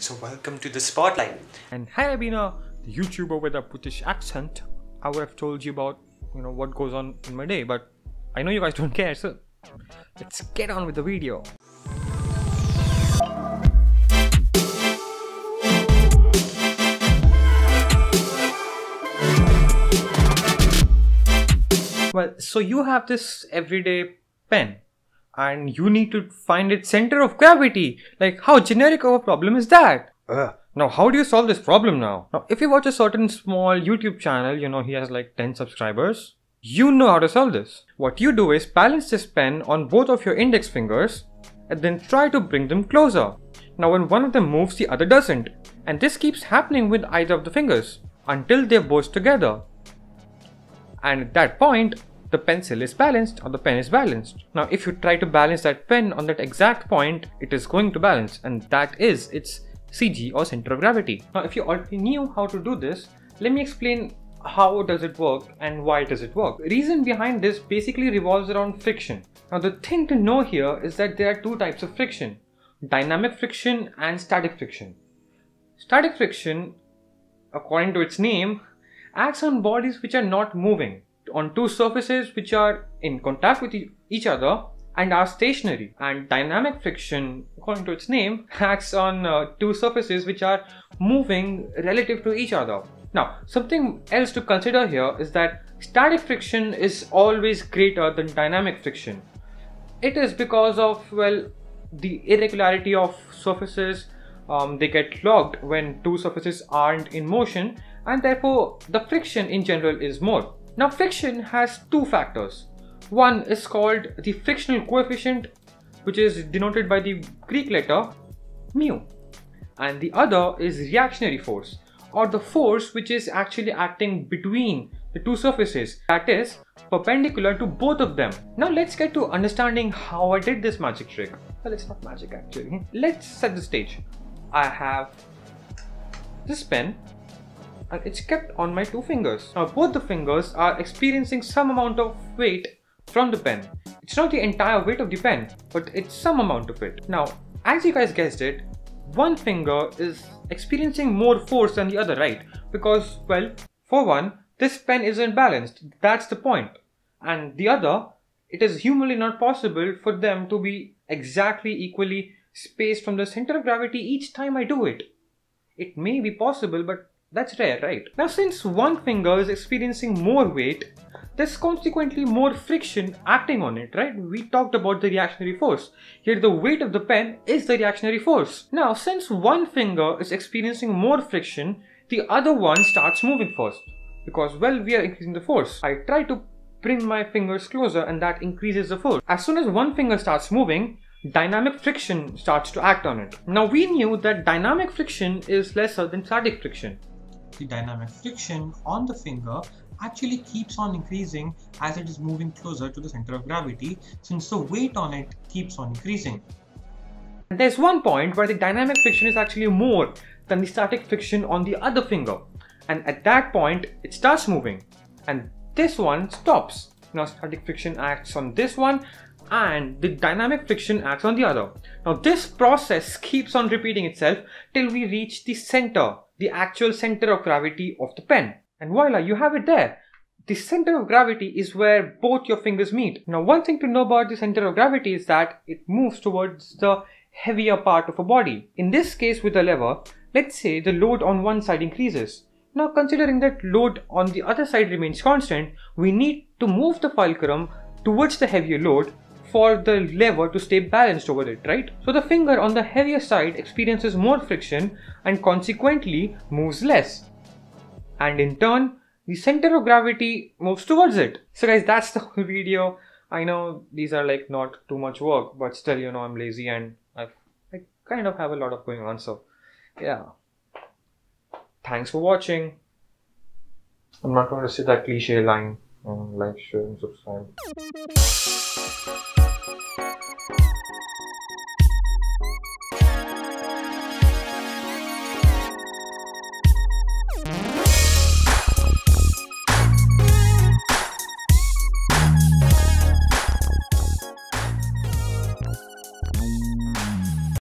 So welcome to the spotlight. And hi I been a YouTuber with a British accent, I would have told you about you know what goes on in my day. But I know you guys don't care, so let's get on with the video. Well, so you have this everyday pen and you need to find its center of gravity. Like, how generic of a problem is that? Ugh. Now, how do you solve this problem now? Now, if you watch a certain small YouTube channel, you know, he has like 10 subscribers, you know how to solve this. What you do is balance this pen on both of your index fingers and then try to bring them closer. Now, when one of them moves, the other doesn't. And this keeps happening with either of the fingers until they're both together. And at that point, the pencil is balanced or the pen is balanced. Now if you try to balance that pen on that exact point, it is going to balance and that is its CG or center of gravity. Now if you already knew how to do this, let me explain how does it work and why does it work. reason behind this basically revolves around friction. Now the thing to know here is that there are two types of friction, dynamic friction and static friction. Static friction, according to its name, acts on bodies which are not moving on two surfaces which are in contact with each other and are stationary. And dynamic friction according to its name acts on uh, two surfaces which are moving relative to each other. Now something else to consider here is that static friction is always greater than dynamic friction. It is because of well the irregularity of surfaces. Um, they get locked when two surfaces aren't in motion and therefore the friction in general is more now friction has two factors. One is called the frictional coefficient which is denoted by the Greek letter mu and the other is reactionary force or the force which is actually acting between the two surfaces that is perpendicular to both of them. Now let's get to understanding how I did this magic trick. Well it's not magic actually. Let's set the stage. I have this pen and it's kept on my two fingers. Now both the fingers are experiencing some amount of weight from the pen. It's not the entire weight of the pen, but it's some amount of it. Now, as you guys guessed it, one finger is experiencing more force than the other, right? Because, well, for one, this pen isn't balanced. That's the point. And the other, it is humanly not possible for them to be exactly equally spaced from the center of gravity each time I do it. It may be possible, but that's rare, right? Now since one finger is experiencing more weight, there's consequently more friction acting on it, right? We talked about the reactionary force. Here the weight of the pen is the reactionary force. Now since one finger is experiencing more friction, the other one starts moving first. Because well, we are increasing the force. I try to bring my fingers closer and that increases the force. As soon as one finger starts moving, dynamic friction starts to act on it. Now we knew that dynamic friction is lesser than static friction dynamic friction on the finger actually keeps on increasing as it is moving closer to the center of gravity since the weight on it keeps on increasing. There's one point where the dynamic friction is actually more than the static friction on the other finger and at that point it starts moving and this one stops. Now static friction acts on this one and the dynamic friction acts on the other. Now this process keeps on repeating itself till we reach the center the actual center of gravity of the pen. And voila, you have it there. The center of gravity is where both your fingers meet. Now, one thing to know about the center of gravity is that it moves towards the heavier part of a body. In this case with a lever, let's say the load on one side increases. Now considering that load on the other side remains constant, we need to move the fulcrum towards the heavier load for the lever to stay balanced over it, right? So the finger on the heavier side experiences more friction and consequently moves less. And in turn, the center of gravity moves towards it. So guys, that's the whole video. I know these are like not too much work, but still, you know, I'm lazy and I've, I kind of have a lot of going on. So yeah. Thanks for watching. I'm not going to say that cliche line. Um, like, share, and subscribe.